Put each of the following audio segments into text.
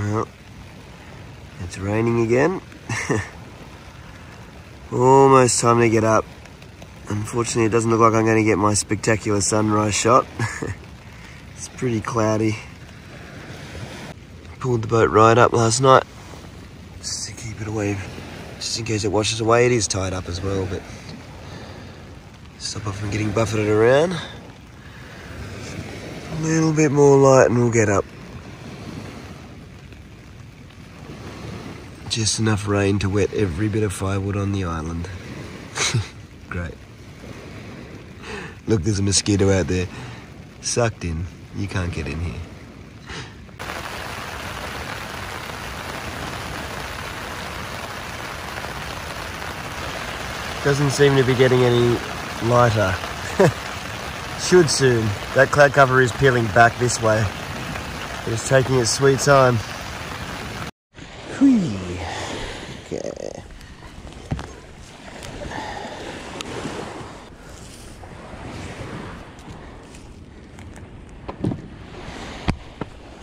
Well, it's raining again. Almost time to get up. Unfortunately, it doesn't look like I'm going to get my spectacular sunrise shot. it's pretty cloudy. Pulled the boat right up last night just to keep it away, just in case it washes away. It is tied up as well, but stop it from getting buffeted around. A little bit more light and we'll get up. Just enough rain to wet every bit of firewood on the island. Great. Look, there's a mosquito out there. Sucked in. You can't get in here. Doesn't seem to be getting any lighter. Should soon. That cloud cover is peeling back this way. It's taking its sweet time. Whee. Okay.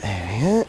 There we go.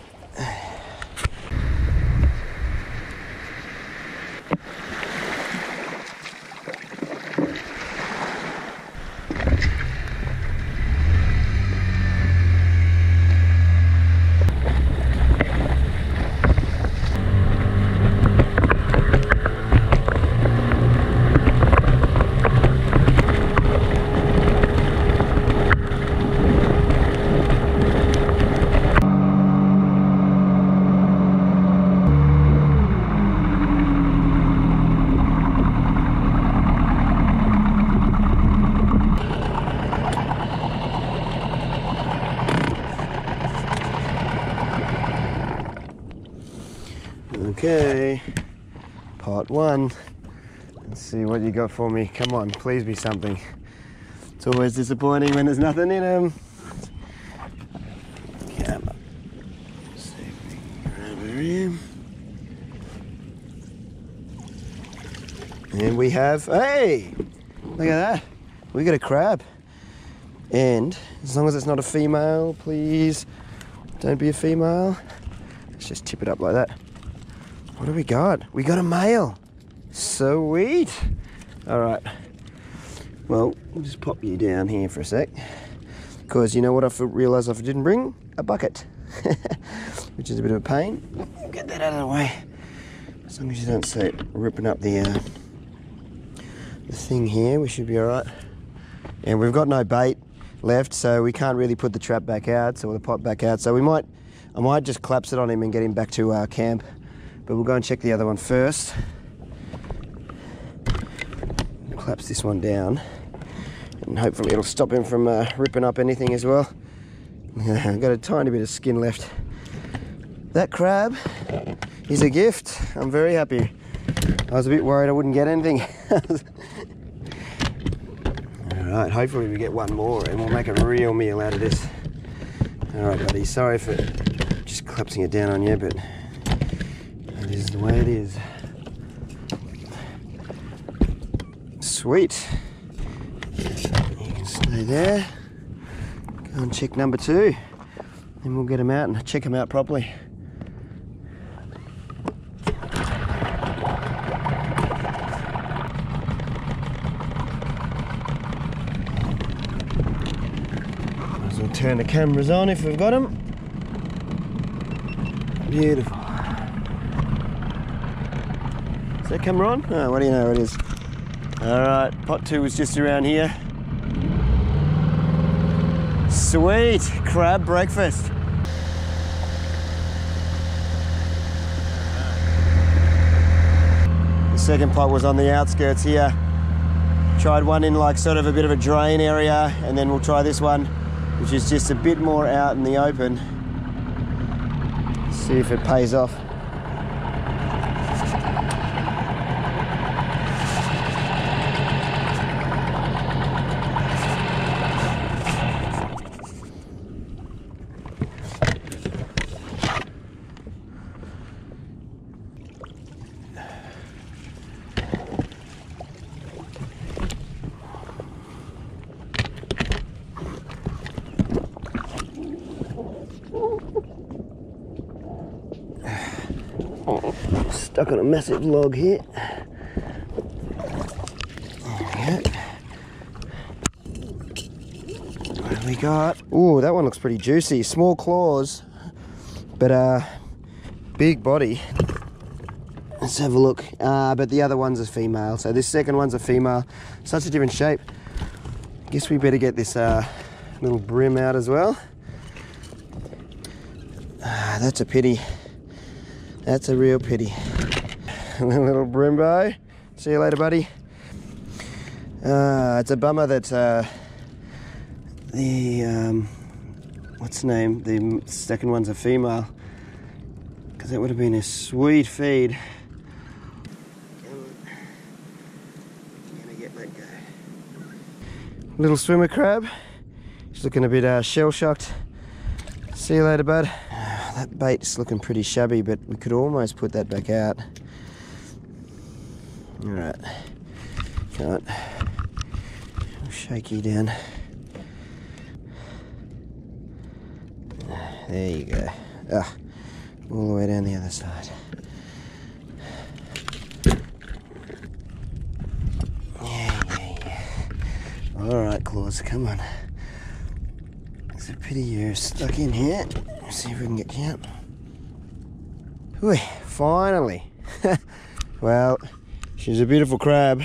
Okay, part one. Let's see what you got for me. Come on, please be something. It's always disappointing when there's nothing in them. Camera. See if we can grab her in. And we have, hey, look at that. We got a crab. And as long as it's not a female, please don't be a female. Let's just tip it up like that. What do we got? We got a male. Sweet. All right. Well, we'll just pop you down here for a sec. Because you know what I've realised I didn't bring? A bucket. Which is a bit of a pain. Get that out of the way. As long as you don't start ripping up the, uh, the thing here, we should be all right. And we've got no bait left, so we can't really put the trap back out, so the pot back out. So we might, I might just collapse it on him and get him back to our camp. But we'll go and check the other one first. Collapse this one down, and hopefully it'll stop him from uh, ripping up anything as well. I've got a tiny bit of skin left. That crab is a gift. I'm very happy. I was a bit worried I wouldn't get anything. All right, hopefully we get one more and we'll make a real meal out of this. All right, buddy, sorry for just collapsing it down on you, but that is the way it is. Sweet. You can stay there. Go and check number two. Then we'll get them out and check them out properly. Well turn the cameras on if we've got them. Beautiful. Is that camera on? Oh, what do you know it is? All right, pot two was just around here. Sweet crab breakfast. The second pot was on the outskirts here. Tried one in like sort of a bit of a drain area, and then we'll try this one, which is just a bit more out in the open. See if it pays off. Stuck on a massive log here. What we got? Oh, that one looks pretty juicy. Small claws, but uh, big body. Let's have a look. Uh, but the other one's a female. So this second one's a female. Such a different shape. Guess we better get this uh, little bream out as well. Ah, that's a pity. That's a real pity. little Brembo. See you later, buddy. Uh, it's a bummer that uh, the um, what's the name? The second one's a female, because that would have been a sweet feed. Little swimmer crab. He's looking a bit uh, shell shocked. See you later, bud. That bait's looking pretty shabby, but we could almost put that back out. All right. Can't. Shake you down. There you go. Ah, all the way down the other side. Yeah, yeah, yeah. All right, claws, come on. It's a pity you're stuck in here. Let's see if we can get you out. Whew, finally. well, she's a beautiful crab,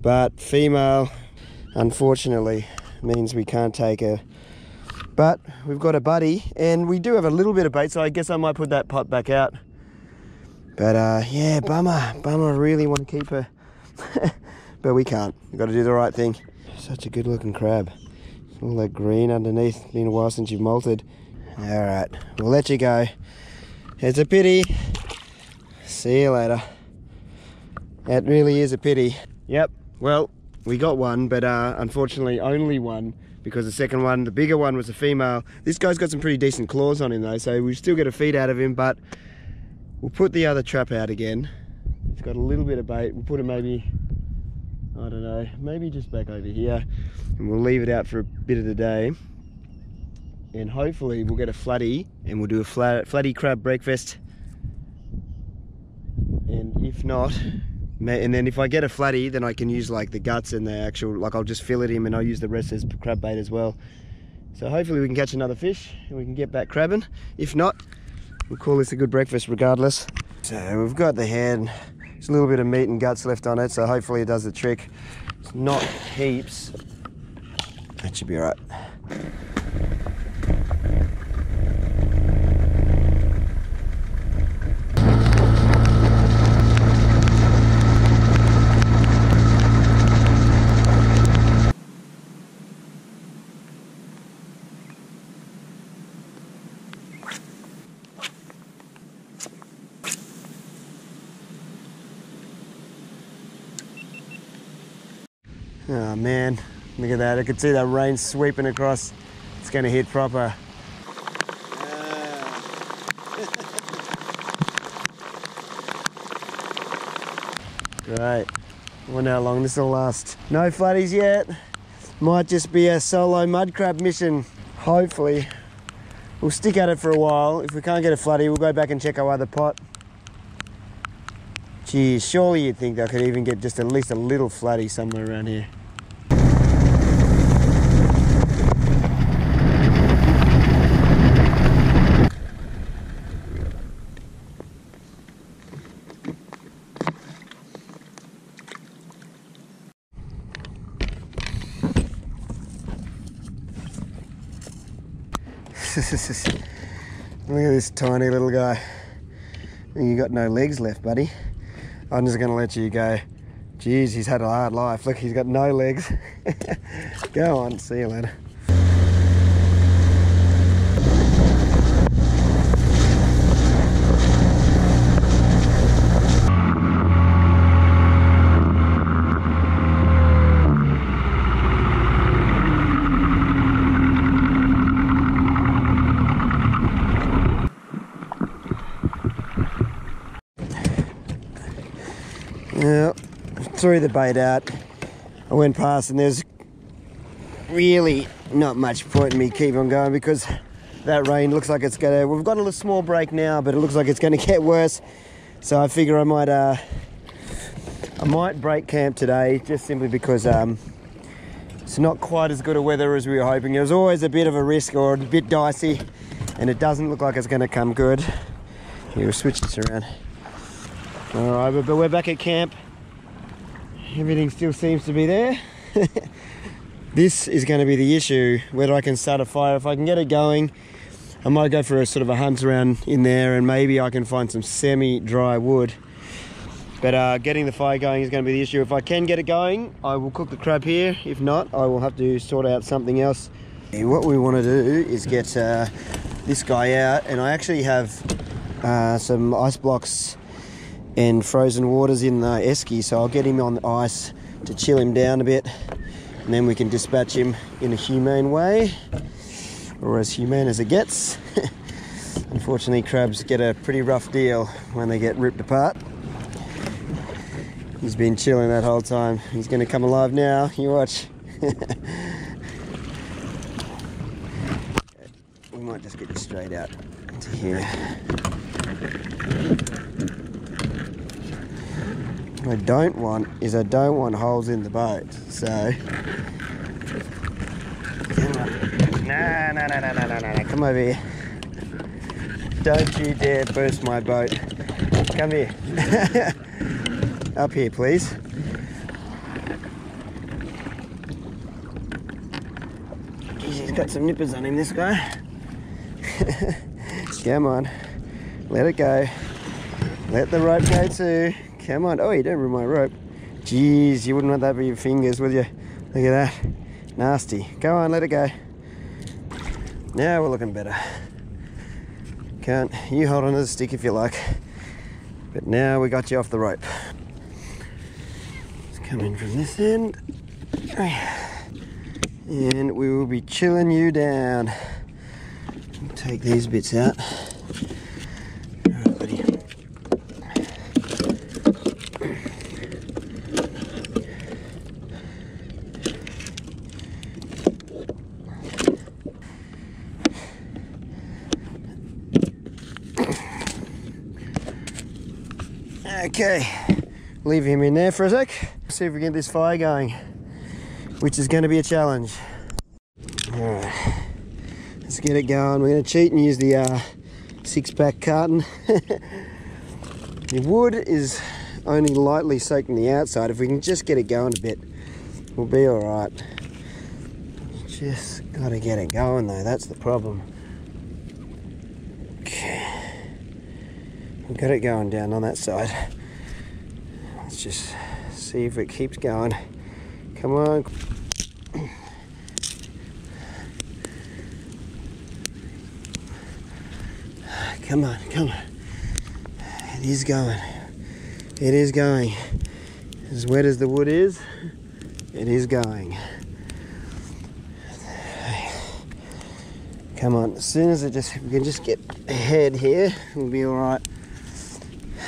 but female, unfortunately, means we can't take her. But we've got a buddy, and we do have a little bit of bait, so I guess I might put that pot back out. But uh, yeah, bummer, bummer. I really want to keep her, but we can't. We've got to do the right thing. Such a good-looking crab. All that green underneath. Been a while since you've molted. All right, we'll let you go. It's a pity. See you later. It really is a pity. Yep. Well, we got one, but uh, unfortunately only one because the second one, the bigger one, was a female. This guy's got some pretty decent claws on him though, so we still get a feed out of him, but we'll put the other trap out again. It's got a little bit of bait. We'll put it maybe, I don't know, maybe just back over here, and we'll leave it out for a bit of the day. And hopefully we'll get a flatty, and we'll do a flat, flatty crab breakfast. And if not, and then if I get a flatty, then I can use like the guts and the actual, like I'll just fillet him and I'll use the rest as crab bait as well. So hopefully we can catch another fish and we can get back crabbing. If not, we'll call this a good breakfast regardless. So we've got the head, there's a little bit of meat and guts left on it, so hopefully it does the trick. It's not heaps. That should be all right. Oh man, look at that. I could see that rain sweeping across. It's gonna hit proper. Great. Wonder how long this will last. No flatties yet. Might just be a solo mud crab mission. Hopefully. We'll stick at it for a while. If we can't get a flatty, we'll go back and check our other pot. Geez, surely you'd think I could even get just at least a little flatty somewhere around here. Look at this tiny little guy. You got no legs left, buddy. I'm just gonna let you go. Jeez, he's had a hard life. Look, he's got no legs. go on, see you later. Yeah, threw the bait out. I went past and there's really not much point in me keep on going because that rain looks like it's gonna, we've got a little small break now, but it looks like it's gonna get worse. So I figure I might uh, I might break camp today just simply because um, it's not quite as good a weather as we were hoping. It was always a bit of a risk or a bit dicey and it doesn't look like it's going to come good. Here, we'll switch this around. All right, but, we're back at camp. Everything still seems to be there. this is going to be the issue, whether I can start a fire. If I can get it going, I might go for a sort of a hunt around in there and maybe I can find some semi-dry wood. But uh, getting the fire going is going to be the issue. If I can get it going, I will cook the crab here. If not, I will have to sort out something else. What we want to do is get uh, this guy out and I actually have uh, some ice blocks and frozen waters in the esky so I'll get him on the ice to chill him down a bit and then we can dispatch him in a humane way or as humane as it gets. Unfortunately crabs get a pretty rough deal when they get ripped apart. He's been chilling that whole time. He's going to come alive now. You watch. We might just get you straight out to here What I don't want is I don't want holes in the boat. So, no, no, no, no, no, no, no, come over here. Don't you dare burst my boat. Come here. Up here, please. He's got some nippers on him, this guy. Come on. Let it go. Let the rope go too. Come on. Oh, you don't ruin my rope. Jeez, you wouldn't want that with your fingers, would you? Look at that. Nasty. Go on, let it go. Now we're looking better. Can't. You hold on to the stick if you like. But now we got you off the rope. Let's come in from this end. And we will be chilling you down. Take these bits out. Okay, leave him in there for a sec. See if we get this fire going, which is going to be a challenge. Alright, let's get it going. We're going to cheat and use the uh, six pack carton. the wood is only lightly soaked on the outside. If we can just get it going a bit, we'll be alright. Just got to get it going though, that's the problem. Okay. Got it going down on that side Let's just see if it keeps going. Come on. Come on, come on. It is going. It is going. As wet as the wood is, it is going. Come on, as soon as it just we can just get ahead here, we'll be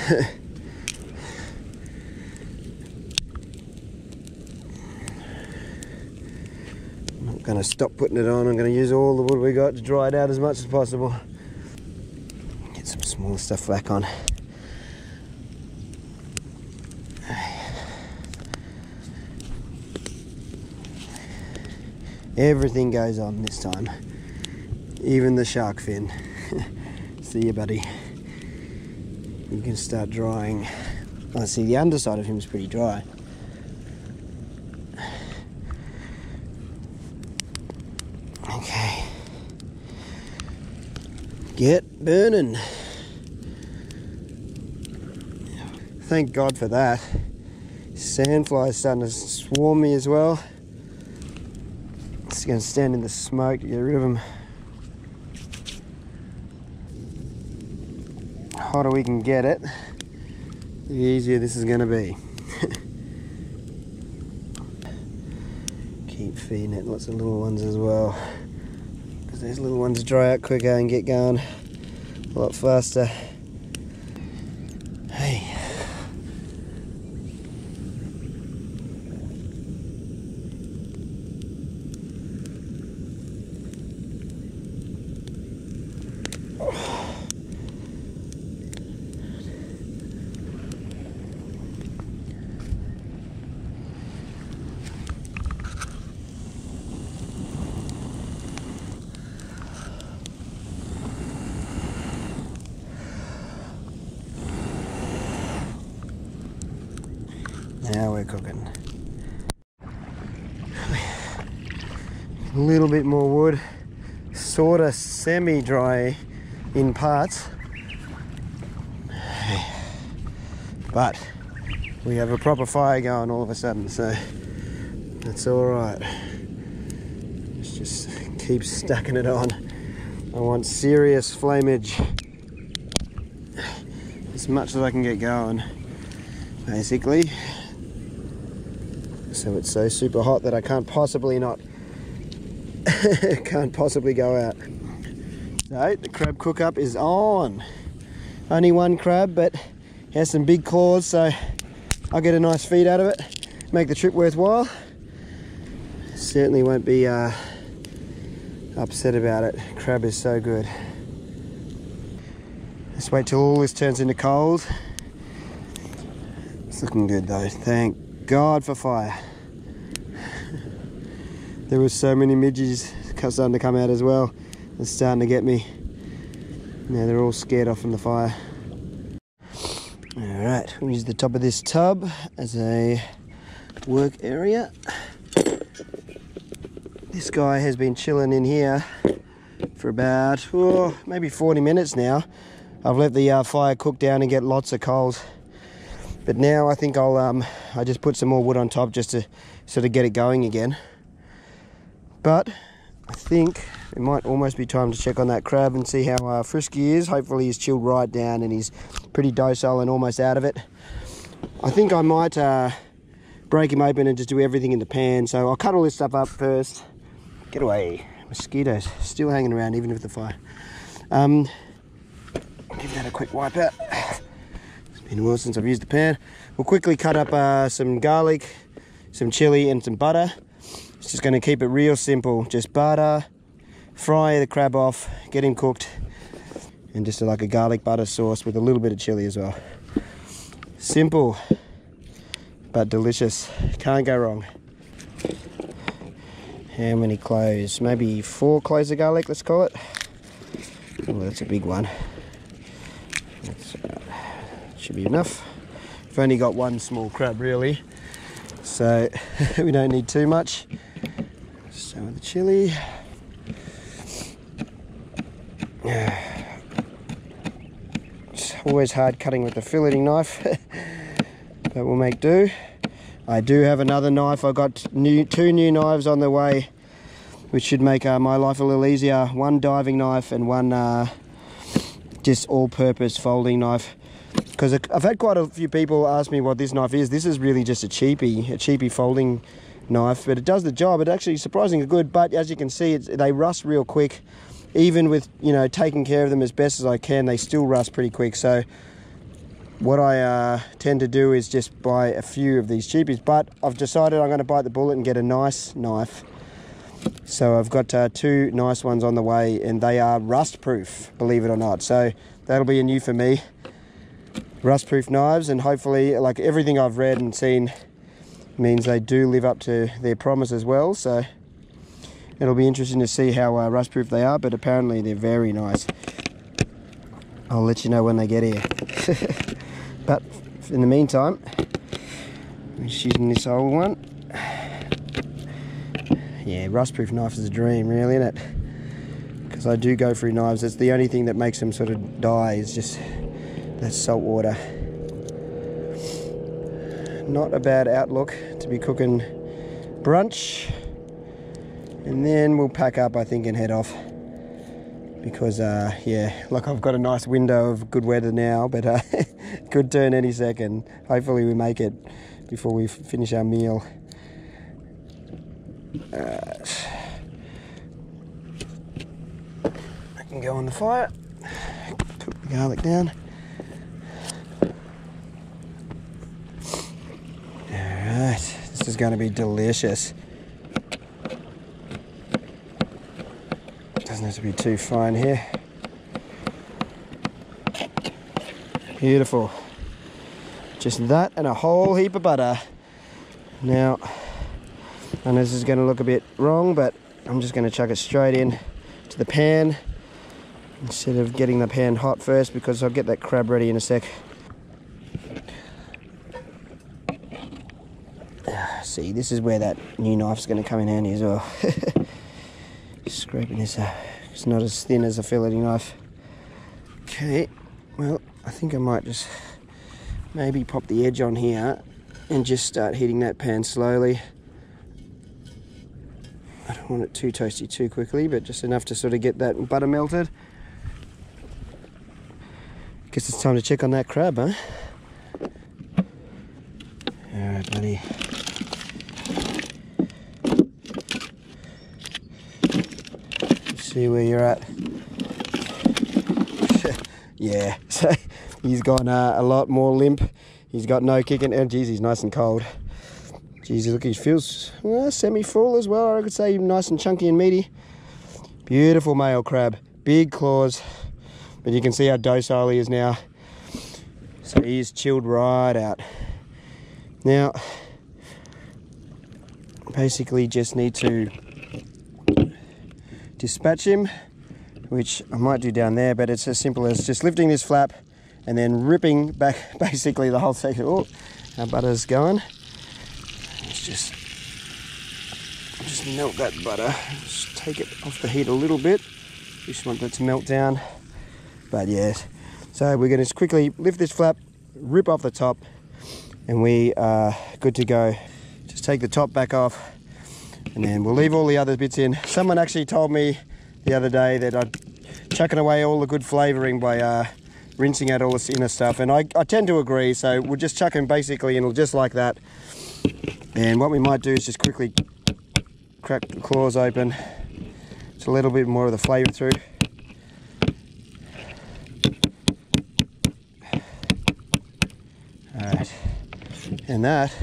alright. going to stop putting it on. I'm going to use all the wood we got to dry it out as much as possible. Get some smaller stuff back on. Everything goes on this time. Even the shark fin. see you, buddy. You can start drying. I see the underside of him is pretty dry. Okay. Get burning. Thank God for that. Sandflies starting to swarm me as well. Just going to stand in the smoke to get rid of them. Hotter we can get it, the easier this is going to be. Keep feeding it lots of little ones as well because these little ones dry out quicker and get going a lot faster. Hey. Cooking. A little bit more wood, sort of semi-dry in parts. But we have a proper fire going all of a sudden, so that's all right. Let's just keep stacking it on. I want serious flameage as much as I can get going, basically. So it's so super hot that I can't possibly not, can't possibly go out. So the crab cook up is on. Only one crab, but he has some big claws, so I'll get a nice feed out of it, make the trip worthwhile. Certainly won't be uh, upset about it. Crab is so good. Let's wait till all this turns into cold. It's looking good though. Thank God for fire. there was so many midges starting to come out as well. It's starting to get me. Now they're all scared off from the fire. Alright, we'll use the top of this tub as a work area. This guy has been chilling in here for about, oh, maybe 40 minutes now. I've let the uh, fire cook down and get lots of coals. But now I think I'll um, I just put some more wood on top just to sort of get it going again. But I think it might almost be time to check on that crab and see how uh, frisky is. Hopefully he's chilled right down and he's pretty docile and almost out of it. I think I might uh, break him open and just do everything in the pan. So I'll cut all this stuff up first. Get away. Mosquitoes still hanging around even with the fire. Um, give that a quick wipe out. Been a while since I've used the pan. We'll quickly cut up uh, some garlic, some chili and some butter. It's just going to keep it real simple. Just butter, fry the crab off, get him cooked, and just like a garlic butter sauce with a little bit of chili as well. Simple, but delicious. Can't go wrong. How many cloves? Maybe four cloves of garlic, let's call it. Oh, that's a big one. Should be enough. I've only got one small crab really, so we don't need too much. So with the chili. It's always hard cutting with the filleting knife, but we'll make do. I do have another knife. I got new, two new knives on the way, which should make uh, my life a little easier. One diving knife and one uh, just all-purpose folding knife because I've had quite a few people ask me what this knife is. This is really just a cheapy, a cheapy folding knife, but it does the job. It actually surprisingly good, but as you can see, they rust real quick. Even with, you know, taking care of them as best as I can, they still rust pretty quick. So what I uh, tend to do is just buy a few of these cheapies, but I've decided I'm going to bite the bullet and get a nice knife so I've got uh, two nice ones on the way and they are rust proof, believe it or not. So that'll be a new for me. Rust proof knives and hopefully like everything I've read and seen means they do live up to their promise as well. So it'll be interesting to see how uh, rust proof they are, but apparently they're very nice. I'll let you know when they get here. but in the meantime, I'm just using this old one yeah, rust-proof knife is a dream, really, isn't it? Because I do go through knives. It's the only thing that makes them sort of die is just that salt water. Not a bad outlook to be cooking brunch. And then we'll pack up, I think, and head off. Because, uh, yeah, look, I've got a nice window of good weather now, but uh, could turn any second. Hopefully we make it before we finish our meal. Uh, I can go on the fire, put the garlic down. Alright, this going to be delicious. Doesn't have to be too fine here. Beautiful. Just that and a whole heap of butter. Now, and this is going to look a bit wrong but I'm just going to chuck it straight in to the pan instead of getting the pan hot first because I'll get that crab ready in a sec see, this is where that new knife's going to come in handy as well. Scraping this out. It's not as thin as a filleting knife. Okay, well, I think I might just maybe pop the edge on here and just start heating that pan slowly. I don't want it too toasty too quickly, but just enough to sort of get that butter melted. Guess it's time to check on that crab, huh? Alright, buddy. See where you're at. yeah, so he's got uh, a lot more limp. He's got no kicking. oh, geez, he's nice and cold. Geez, look, he feels well, semi-full as well. I could say nice and chunky and meaty. Beautiful male crab, big claws, but you can see how docile he is now. So he's chilled right out. Now, basically just need to dispatch him, which I might do down there, but it's as simple as just lifting this flap and then ripping back basically the whole section. Oh, our butter's going. Let's just, just melt that butter. Just take it off the heat a little bit. Just want that to melt down. But yes, so we're going to quickly lift this flap, rip off the top, and we are good to go. Just take the top back off and then we'll leave all the other bits in. Someone actually told me the other day that I'd chucking away all the good flavouring by uh, rinsing out all this inner stuff. And I, I tend to agree so we'll just chuck them basically in just like that. And what we might do is just quickly crack the claws open. It's a little bit more of the flavour through. Alright, and that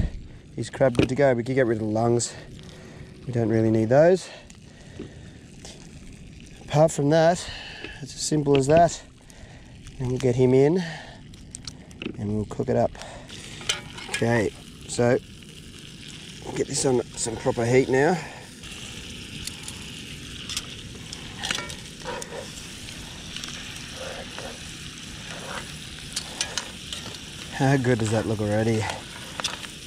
is crab good to go. We can get rid of the lungs we don't really need those. Apart from that, it's as simple as that. And we'll get him in and we'll cook it up. Okay, so get this on some proper heat now. How good does that look already?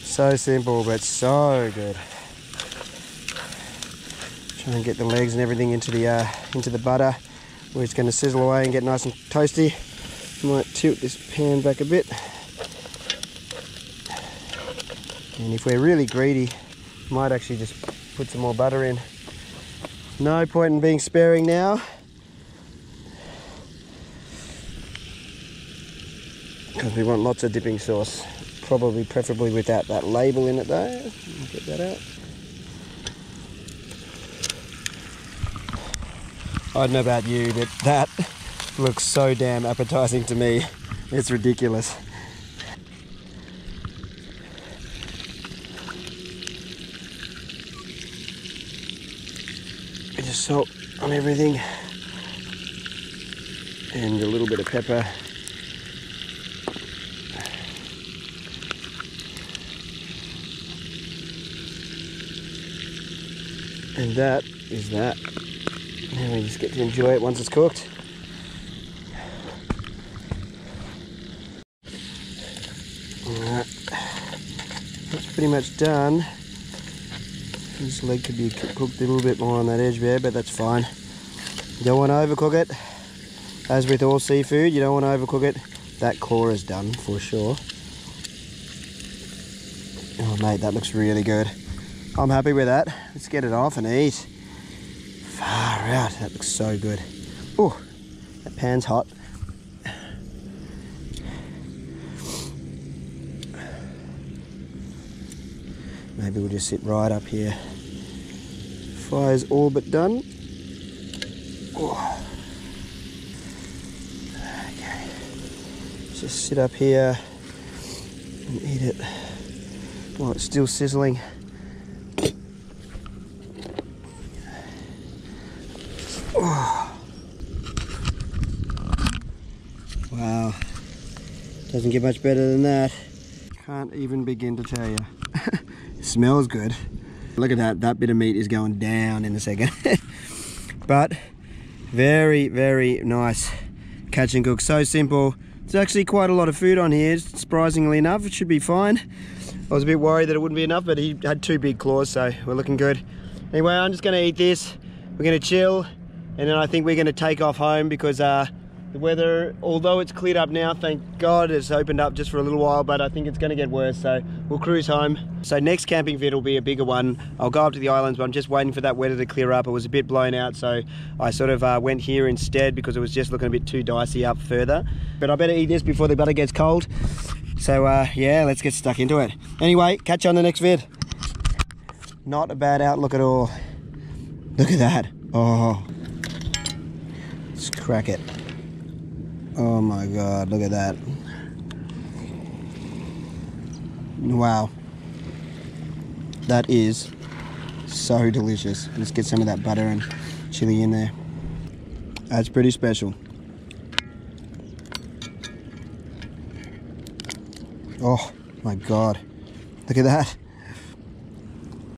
So simple, but so good and get the legs and everything into the uh, into the butter where it's going to sizzle away and get nice and toasty. Might tilt this pan back a bit. And if we're really greedy, might actually just put some more butter in. No point in being sparing now. Because we want lots of dipping sauce. Probably preferably without that label in it though. Get that out. I don't know about you, but that looks so damn appetizing to me. It's ridiculous. Just salt on everything and a little bit of pepper. And that is that. And we just get to enjoy it once it's cooked. Alright, that's pretty much done. This leg could be cooked a little bit more on that edge there, but that's fine. You don't want to overcook it. As with all seafood, you don't want to overcook it. That core is done for sure. Oh mate, that looks really good. I'm happy with that. Let's get it off and eat. Out, that looks so good. Oh, that pan's hot. Maybe we'll just sit right up here. Fire's all but done. Oh. Okay. Just sit up here and eat it while it's still sizzling. Wow, doesn't get much better than that. Can't even begin to tell you. smells good. Look at that, that bit of meat is going down in a second. but very, very nice catch and cook. So simple. It's actually quite a lot of food on here, surprisingly enough. It should be fine. I was a bit worried that it wouldn't be enough, but he had two big claws, so we're looking good. Anyway, I'm just gonna eat this. We're gonna chill, and then I think we're gonna take off home because uh, the weather, although it's cleared up now, thank God it's opened up just for a little while, but I think it's gonna get worse, so we'll cruise home. So next camping vid will be a bigger one. I'll go up to the islands, but I'm just waiting for that weather to clear up. It was a bit blown out, so I sort of uh, went here instead because it was just looking a bit too dicey up further. But I better eat this before the butter gets cold. So uh, yeah, let's get stuck into it. Anyway, catch you on the next vid. Not a bad outlook at all. Look at that. Oh. Let's crack it. Oh my god, look at that. Wow. That is so delicious. Let's get some of that butter and chili in there. That's pretty special. Oh my god. Look at that.